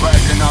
back and